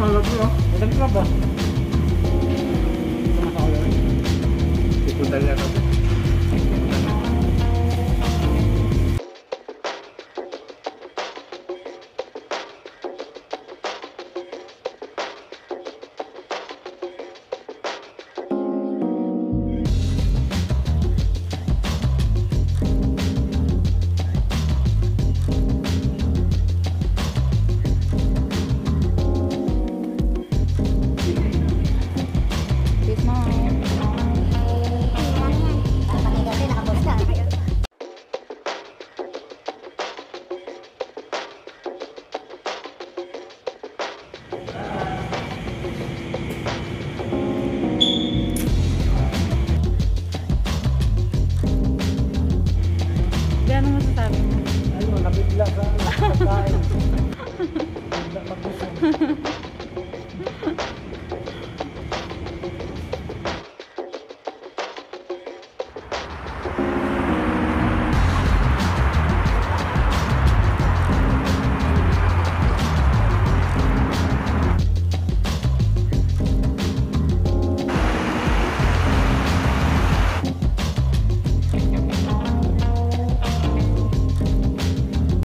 salad mo. Maganda ba? Ito talaga.